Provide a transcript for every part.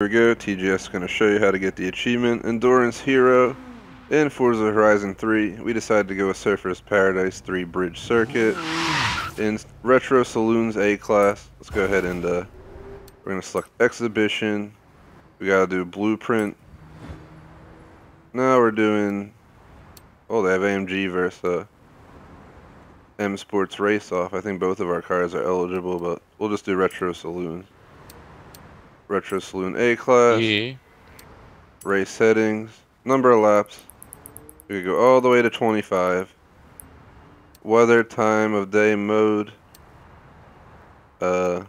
we go. TGS is going to show you how to get the achievement Endurance Hero in Forza Horizon 3. We decided to go with Surfer's Paradise 3 Bridge Circuit in Retro Saloons A class. Let's go ahead and uh, we're going to select Exhibition. We got to do Blueprint. Now we're doing, oh they have AMG versus uh, M Sports Race Off. I think both of our cars are eligible, but we'll just do Retro Saloon. Retro Saloon A class. Yeah. Race settings. Number of laps. We could go all the way to 25. Weather, time of day, mode. Uh,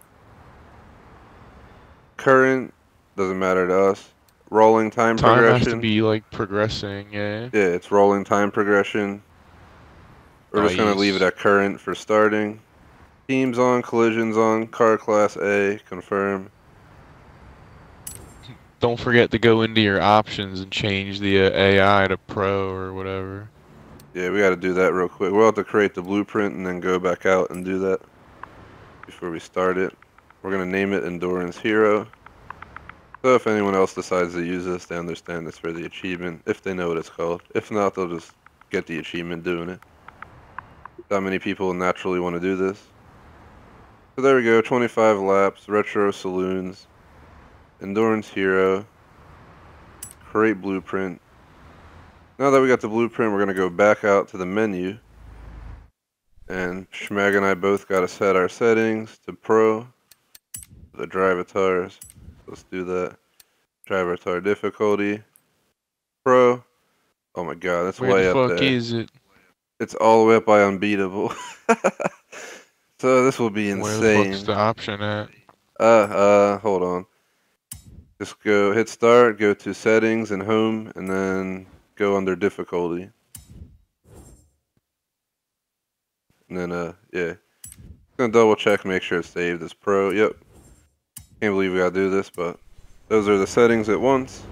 current doesn't matter to us. Rolling time, Time progression. has to be like progressing, yeah. Yeah, it's rolling time progression. We're just gonna leave it at current for starting. Teams on, collisions on, car class A, confirm. Don't forget to go into your options and change the uh, AI to pro or whatever. Yeah, we gotta do that real quick. We'll have to create the blueprint and then go back out and do that before we start it. We're gonna name it Endurance Hero. So if anyone else decides to use this, they understand it's for the achievement, if they know what it's called. If not, they'll just get the achievement doing it. Not many people naturally want to do this. So there we go, 25 laps, retro saloons, endurance hero, create blueprint. Now that we got the blueprint, we're gonna go back out to the menu. And Schmag and I both gotta set our settings to pro, the drivatars. Let's do that. Drivatar difficulty, pro. Oh my god, that's Where way the up fuck there. is it? It's all the way up by unbeatable. so this will be insane. Where the fuck's the option at? Uh, uh, hold on. Just go hit start, go to settings and home, and then go under difficulty. And then, uh, yeah. Gonna double check, make sure it's saved as pro. Yep. Can't believe we gotta do this, but those are the settings at once.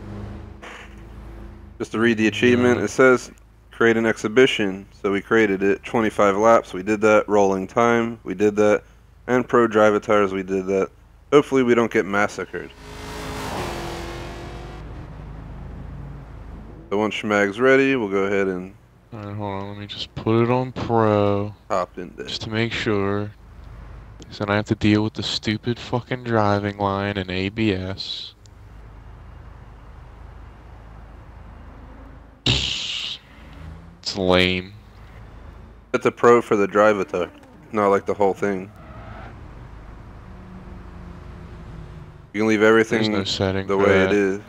Just to read the achievement, it says create an exhibition. So we created it. 25 laps, we did that. Rolling time, we did that. And pro drivatars, we did that. Hopefully we don't get massacred. So once Schmag's ready, we'll go ahead and Alright, hold on, let me just put it on pro, hop in there. just to make sure. 'Cause then I have to deal with the stupid fucking driving line and ABS. It's lame. It's a pro for the drivatar, not like the whole thing. You can leave everything no the way that. it is.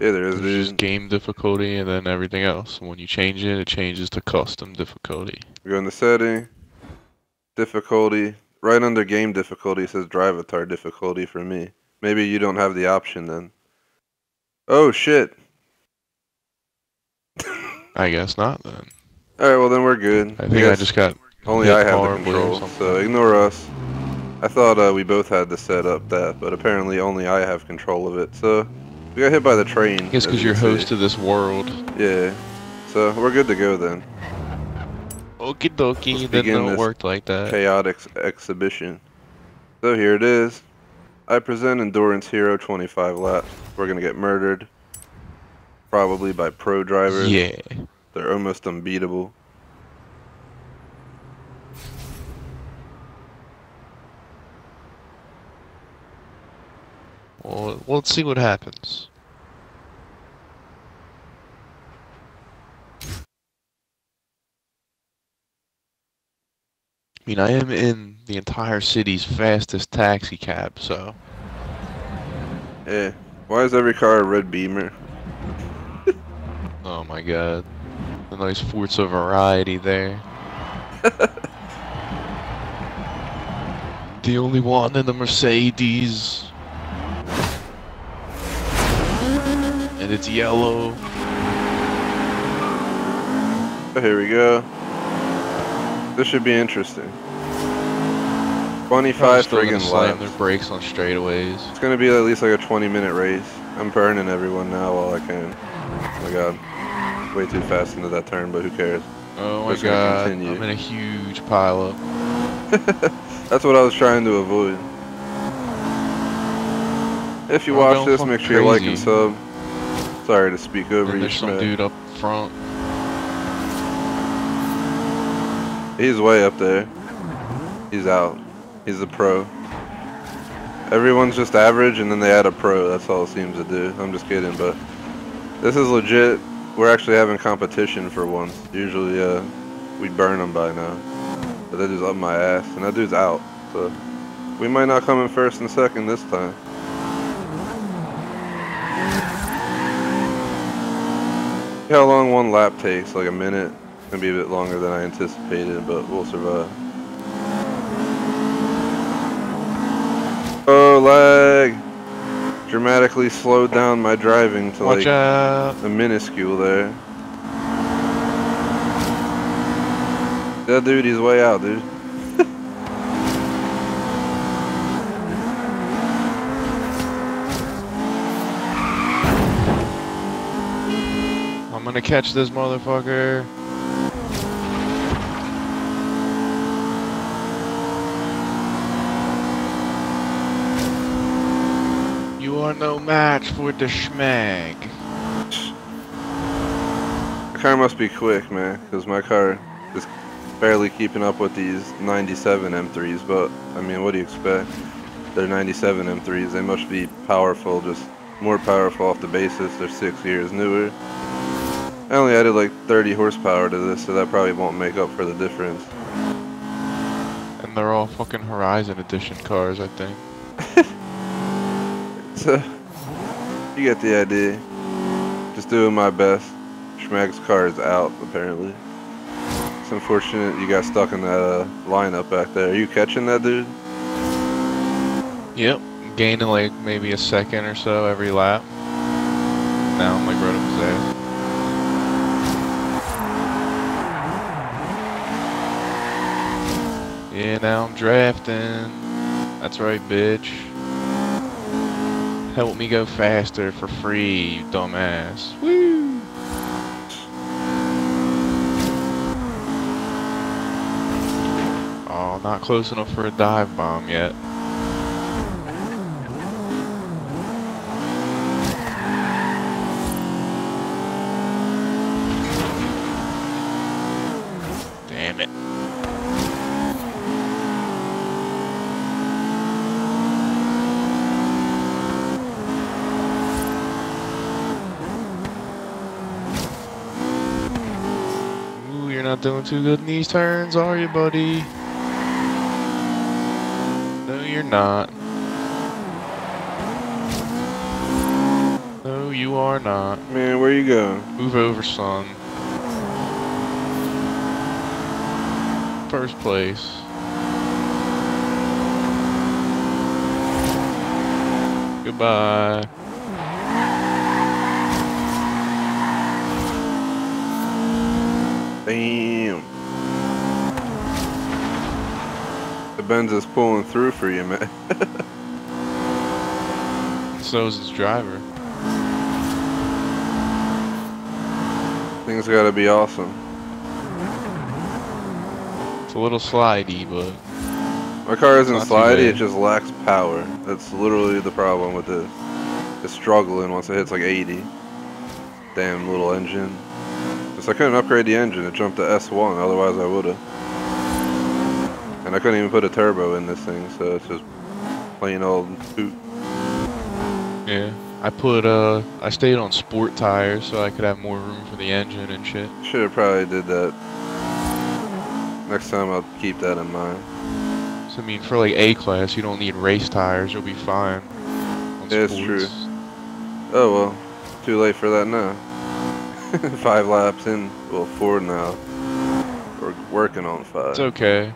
Yeah, there is, There's just game difficulty and then everything else. When you change it, it changes to custom difficulty. We go in the setting, difficulty. Right under game difficulty it says drivatar difficulty for me. Maybe you don't have the option then. Oh shit. I guess not then. Alright, well then we're good. I think I guess just got only I have the control, so ignore us. I thought uh, we both had to set up that, but apparently only I have control of it. So we got hit by the train. I guess because you you're can see. host of this world. Yeah. So we're good to go then. Okie dokie, Let's then begin don't work like that. chaotic exhibition. So here it is. I present Endurance Hero 25 laps. We're gonna get murdered. Probably by pro drivers. Yeah. They're almost unbeatable. Well, let's see what happens. I mean, I am in the entire city's fastest taxi cab, so Yeah. Why is every car a red beamer? oh my god, a nice Forza variety there. the only one in the Mercedes, and it's yellow. Here we go. This should be interesting. 25 friggin' laps. their brakes on straightaways. It's gonna be at least like a 20 minute race. I'm burning everyone now while I can. Oh my god. Way too fast into that turn, but who cares? Oh my just god, continue. I'm in a huge pileup. That's what I was trying to avoid. If you watch this, make sure you like and sub. Sorry to speak over And you, there's some dude up front. He's way up there. He's out. He's a pro. Everyone's just average and then they add a pro. That's all it seems to do. I'm just kidding, but this is legit. We're actually having competition for once. Usually, uh, we burn them by now. But that dude's up my ass and that dude's out. So we might not come in first and second this time. How long one lap takes? Like a minute. Gonna be a bit longer than I anticipated, but we'll survive. Oh, lag! Dramatically slowed down my driving to Watch like out. a minuscule there. That dude, he's way out, dude. Gonna catch this motherfucker. You are no match for the schmag. The car must be quick, man, because my car is barely keeping up with these 97 M3s, but, I mean, what do you expect? They're 97 M3s, they must be powerful, just more powerful off the basis, they're six years newer. I only added like 30 horsepower to this, so that probably won't make up for the difference. And they're all fucking Horizon Edition cars, I think. So, you get the idea. Just doing my best. Schmag's car is out, apparently. It's unfortunate you got stuck in that uh, lineup back there. Are you catching that dude? Yep. Gaining like maybe a second or so every lap. Now I'm like right up his ass. Yeah, now I'm drafting. That's right, bitch. Help me go faster for free, you dumbass. Woo! Oh, not close enough for a dive bomb yet. Damn it. Ooh, you're not doing too good in these turns, are you, buddy? No, you're not. No, you are not. Man, where you going? Move over, son. First place. Goodbye. Benz is pulling through for you, man. So is his driver. Things gotta be awesome. It's a little slidey, but My car isn't slidey, it just lacks power. That's literally the problem with this. It's struggling once it hits like 80. Damn little engine. Just I couldn't upgrade the engine, it jumped to S1, otherwise I would've. And I couldn't even put a turbo in this thing, so it's just plain old poop. yeah. I put uh I stayed on sport tires so I could have more room for the engine and shit. Should've probably did that. Next time I'll keep that in mind. So I mean for like A class you don't need race tires, you'll be fine. Yeah, it's true. Oh well, too late for that now. five laps in, well four now. We're working on five. It's okay.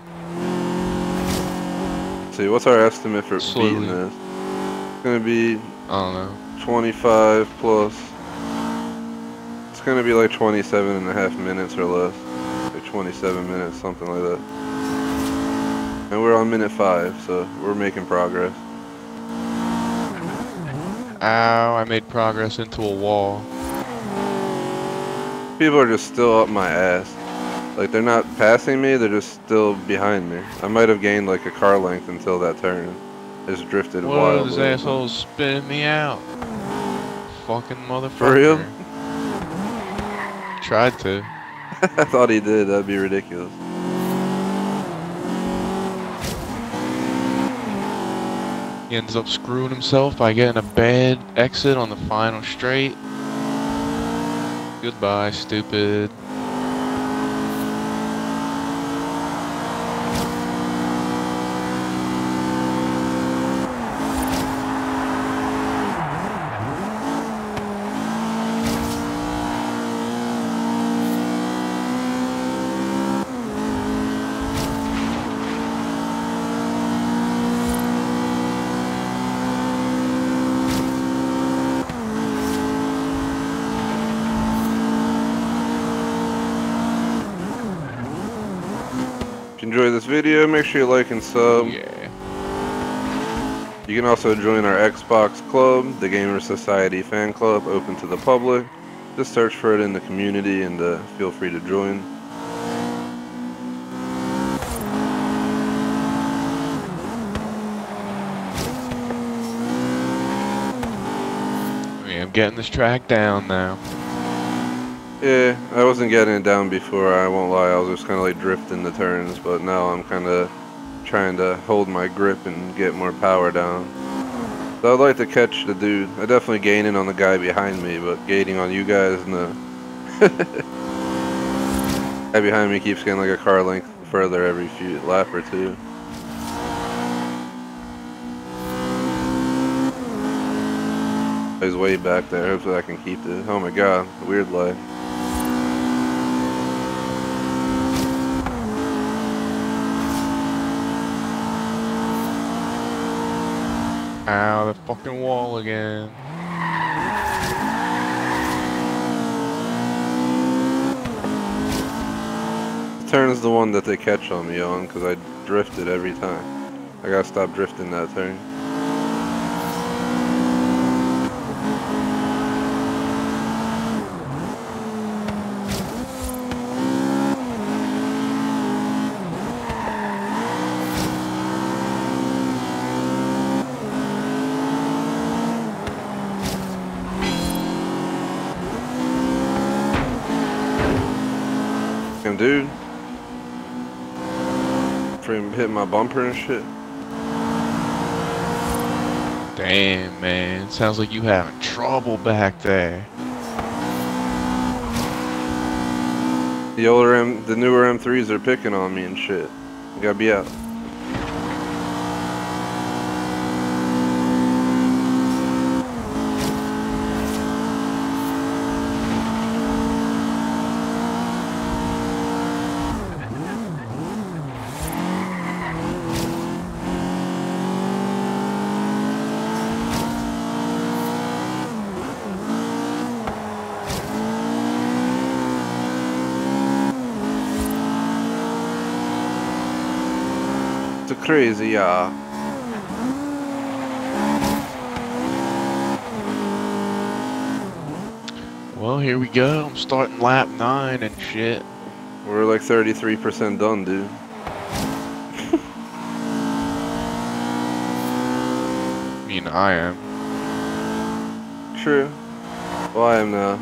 See, what's our estimate for Slowly. beating this? It's gonna be I don't know. 25 plus. It's gonna be like 27 and a half minutes or less. Like 27 minutes, something like that. And we're on minute five, so we're making progress. Ow, I made progress into a wall. People are just still up my ass. Like they're not passing me, they're just still behind me. I might have gained like a car length until that turn. Just drifted One of wildly. those assholes spinning me out. Fucking motherfucker. For real? Tried to. I thought he did. That'd be ridiculous. He ends up screwing himself by getting a bad exit on the final straight. Goodbye, stupid. Enjoyed this video, make sure you like and sub. yeah. You can also join our Xbox Club, the Gamer Society fan club, open to the public. Just search for it in the community and uh, feel free to join. I'm getting this track down now. Yeah, I wasn't getting it down before, I won't lie. I was just kind of like drifting the turns, but now I'm kind of trying to hold my grip and get more power down. So I'd like to catch the dude. I definitely gaining on the guy behind me, but gaining on you guys, no. guy behind me keeps getting like a car length further every few lap or two. He's way back there. Hopefully I can keep this. Oh my god, weird life. Ow, the fucking wall again. Turn is the one that they catch on me on because I drifted every time. I gotta stop drifting that turn. Damn, dude. Freaking hit my bumper and shit. Damn, man. Sounds like you having trouble back there. The older M, the newer M3s are picking on me and shit. I gotta be out. It's a crazy, yeah. Well, here we go. I'm starting lap 9 and shit. We're like 33% done, dude. I mean, I am. True. Well, I am now.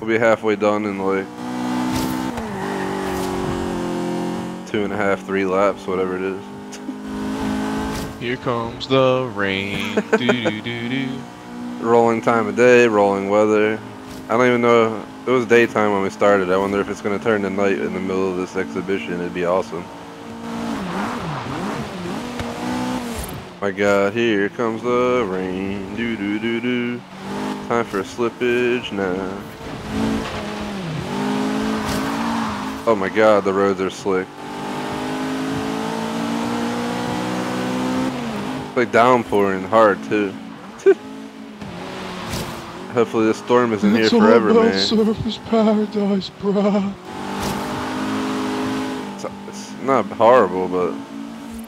We'll be halfway done in like two and a half, three laps, whatever it is. Here comes the rain. doo doo doo doo. Rolling time of day, rolling weather. I don't even know. It was daytime when we started. I wonder if it's going to turn to night in the middle of this exhibition. It'd be awesome. My god, here comes the rain. Doo doo doo doo. Time for slippage now. Oh my god, the roads are slick. It's like downpouring hard too. Hopefully this storm isn't here forever, man. Surfers Paradise, bruh. It's, it's not horrible, but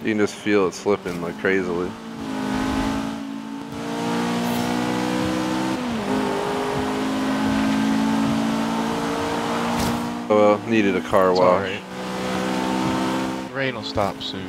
you can just feel it slipping like crazily. Oh well, needed a car It's wash. alright. rain will stop soon.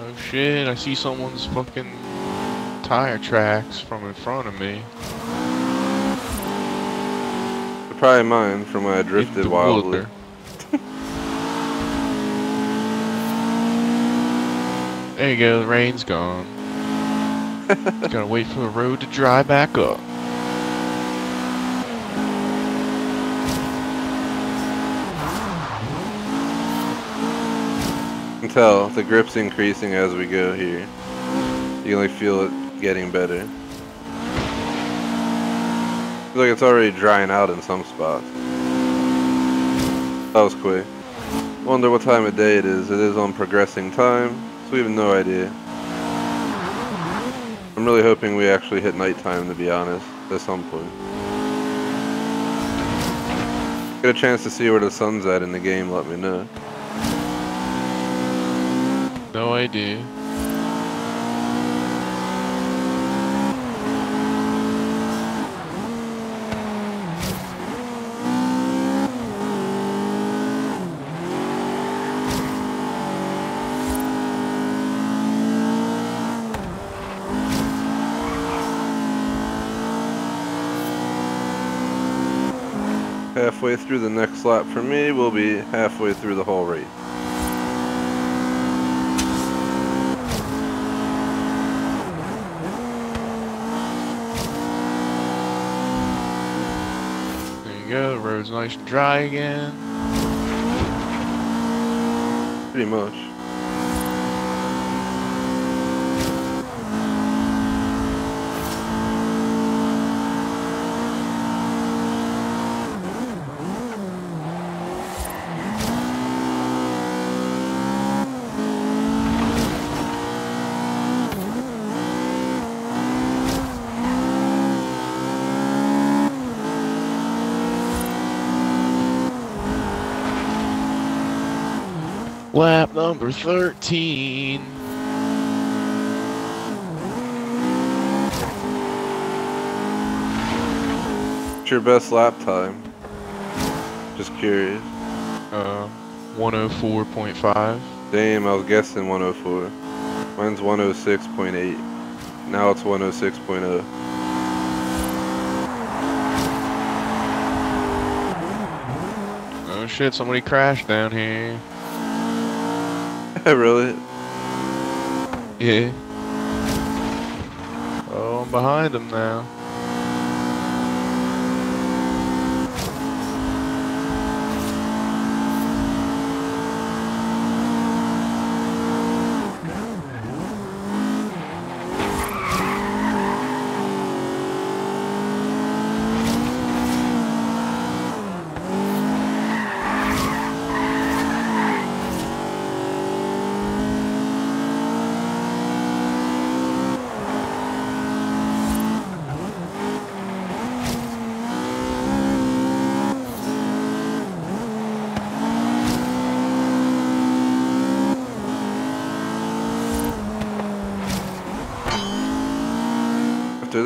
Oh shit, I see someone's fucking tire tracks from in front of me. They're probably mine from when I drifted wildly. there you go, the rain's gone. Gotta wait for the road to dry back up. You can tell the grip's increasing as we go here. You can like feel it getting better. Like it's already drying out in some spots. That was quick. Wonder what time of day it is. It is on progressing time, so we have no idea. I'm really hoping we actually hit nighttime to be honest, at some point. Get a chance to see where the sun's at in the game, let me know. No idea. Halfway through the next lap for me, we'll be halfway through the whole race. Go, the road's nice and dry again. Pretty much. Lap number 13. What's your best lap time? Just curious. Uh, 104.5. Damn, I was guessing 104. Mine's 106.8. Now it's 106.0. Oh shit, somebody crashed down here. Really? Yeah. Oh, I'm behind him now.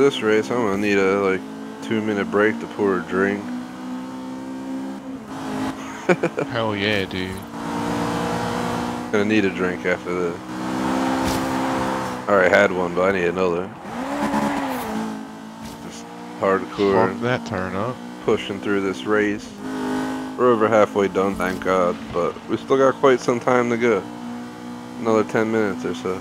This race, I'm gonna need a like two minute break to pour a drink. Hell yeah, dude. Gonna need a drink after this. Alright, had one, but I need another. Just hardcore that turn up. pushing through this race. We're over halfway done, thank God, but we still got quite some time to go. Another 10 minutes or so.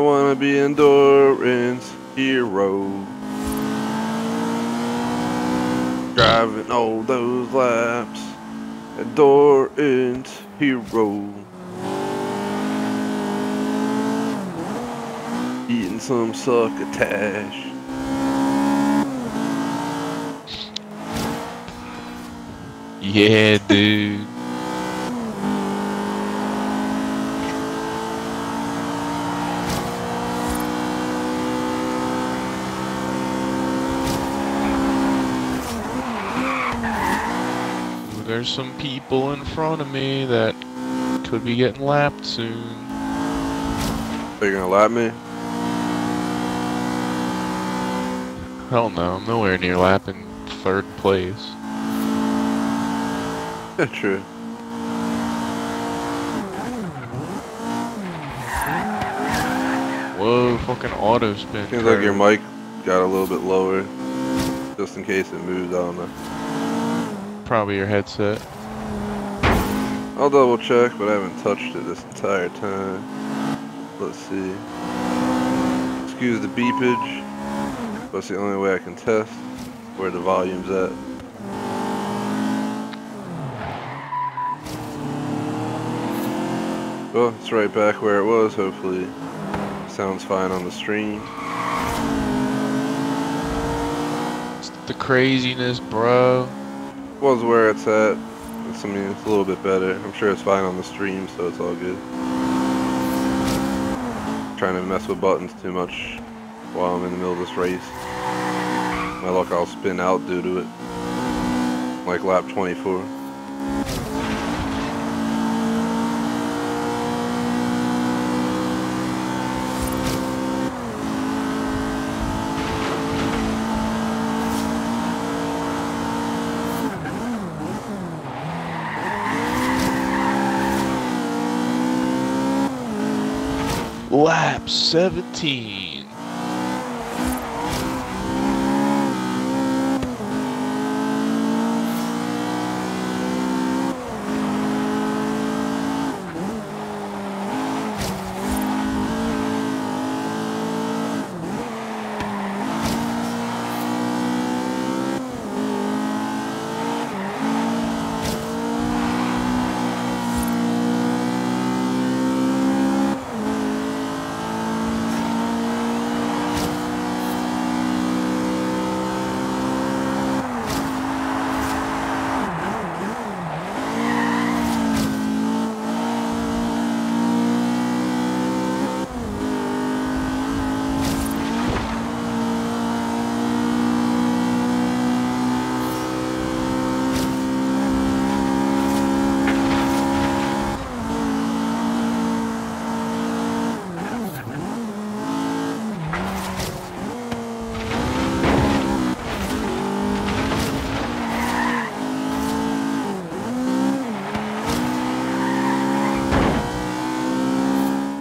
Wanna be endurance hero. Driving all those laps. Endurance hero. Eating some succotash. Yeah, dude. There's some people in front of me that could be getting lapped soon. Are you gonna lap me? Hell no, I'm nowhere near lapping third place. Yeah, true. Whoa, fucking auto spin. Seems like your mic got a little bit lower. Just in case it moves, I don't know. Probably your headset. I'll double check, but I haven't touched it this entire time. Let's see. Excuse the beepage. That's the only way I can test where the volume's at. Well, it's right back where it was, hopefully. Sounds fine on the stream. It's the craziness, bro. Was where it's at. It's, I mean, it's a little bit better. I'm sure it's fine on the stream, so it's all good. Trying to mess with buttons too much while I'm in the middle of this race. My luck, I'll spin out due to it. Like lap 24. Lap 17.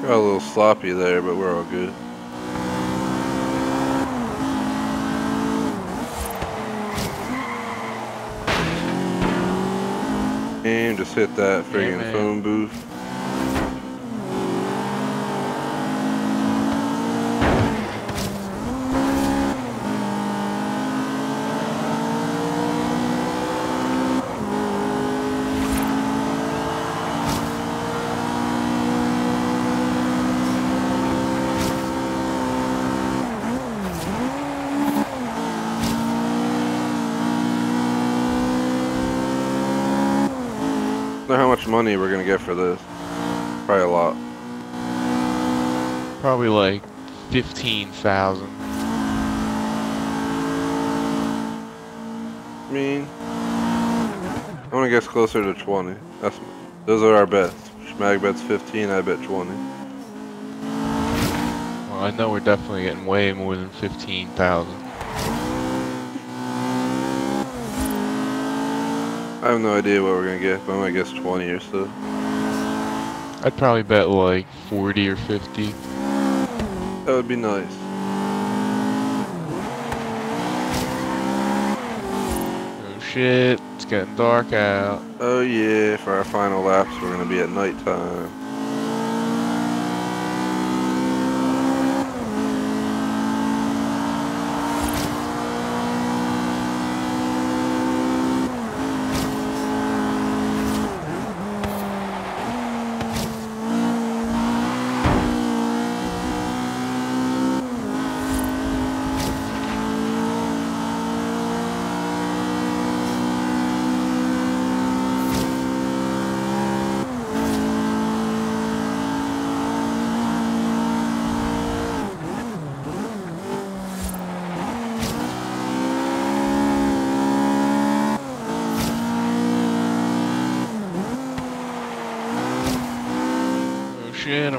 Got a little sloppy there, but we're all good. And just hit that friggin' phone booth. Know how much money we're gonna get for this? Probably a lot. Probably like 15,000. I mean, I want to guess closer to 20. That's those are our bets. Schmag bets 15. I bet 20. Well, I know we're definitely getting way more than 15,000. I have no idea what we're gonna get, but I'm gonna guess 20 or so. I'd probably bet like 40 or 50. That would be nice. Oh shit, it's getting dark out. Oh yeah, for our final laps, we're gonna be at nighttime.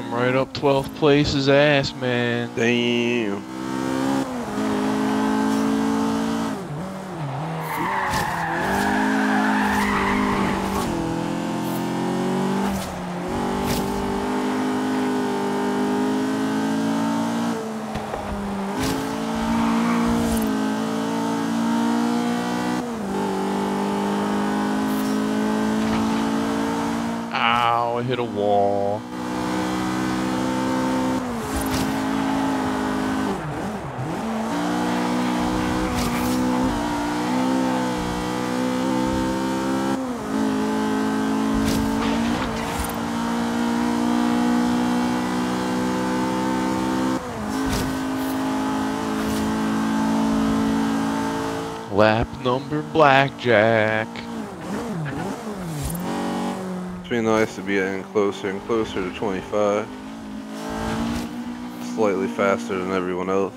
I'm right up 12th place's ass, man. Damn. Ow, I hit a wall. Lap number blackjack. It's been nice to be getting closer and closer to 25. Slightly faster than everyone else.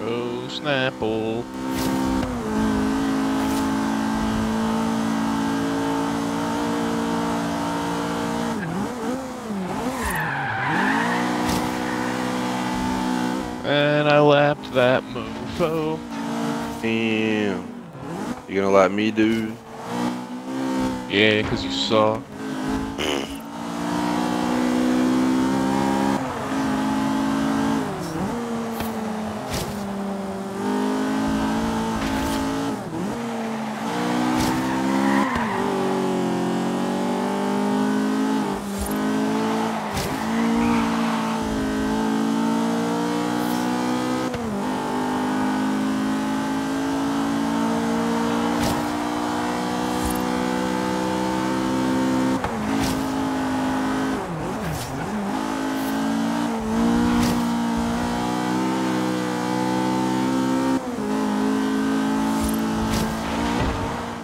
Oh, And I lapped that mofo. Damn. You gonna let me do? Yeah, 'cause you saw.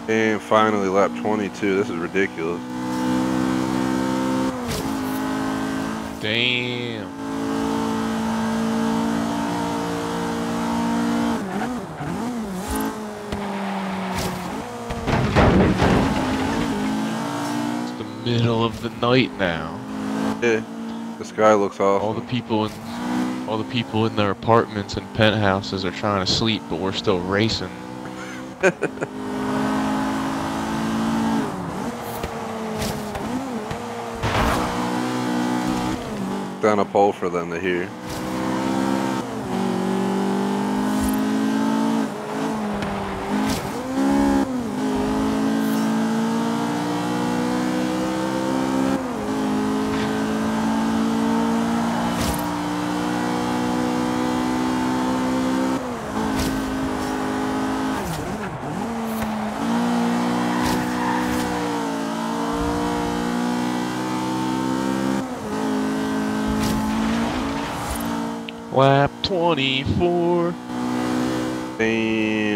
And finally, lap 22. This is ridiculous. Damn. It's the middle of the night now. Yeah. The sky looks All the people in all the people in their apartments and penthouses are trying to sleep, but we're still racing. Down a pole for them to hear. Lap 24. Damn.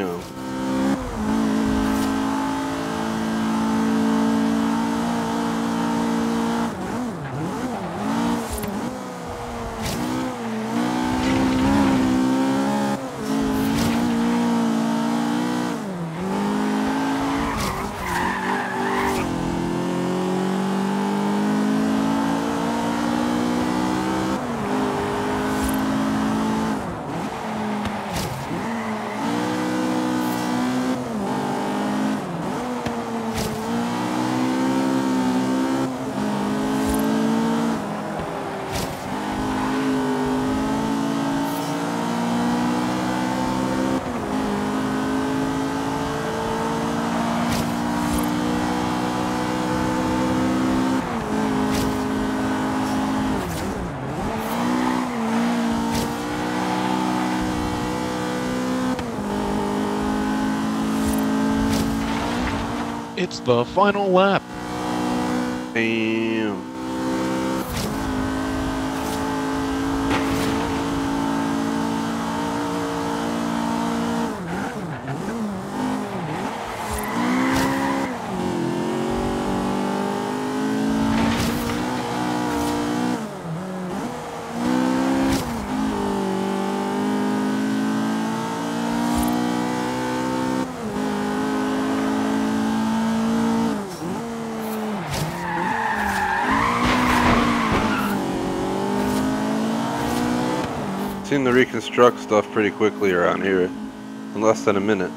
The final lap. Damn. Seem to reconstruct stuff pretty quickly around here. In less than a minute.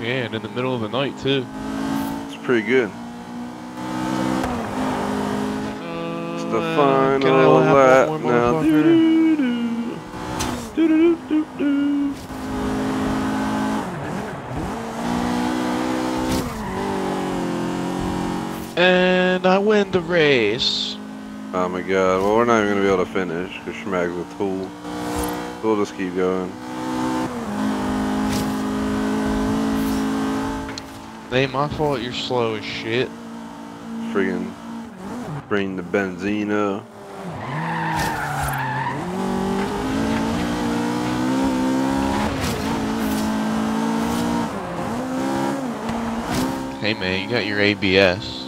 Yeah, and in the middle of the night too. It's pretty good. It's the Uh, final lap lap one more, now. And I win the race. Oh my god, well we're not even gonna be able to finish because Schmag's a tool. We'll just keep going. Ain't my fault you're slow as shit. Friggin' bring the benzino. Hey man, you got your ABS.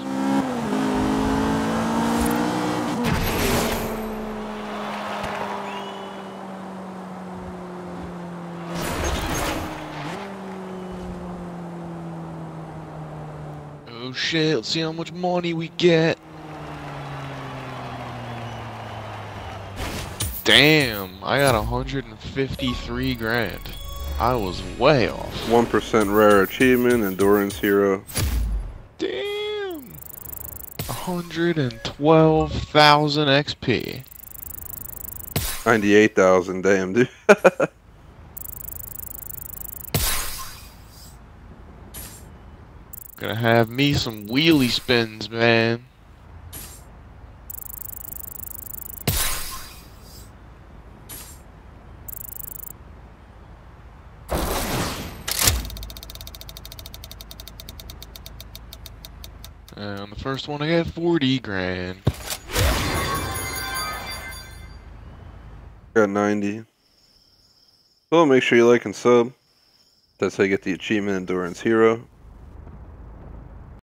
Oh shit, let's see how much money we get. Damn, I got 153 grand. I was way off. 1% rare achievement, endurance hero. Damn. 112,000 XP. 98,000, damn dude. Gonna have me some wheelie spins, man. Uh, and the first one I got 40 grand. Got 90. Well, make sure you like and sub. That's how you get the achievement endurance hero.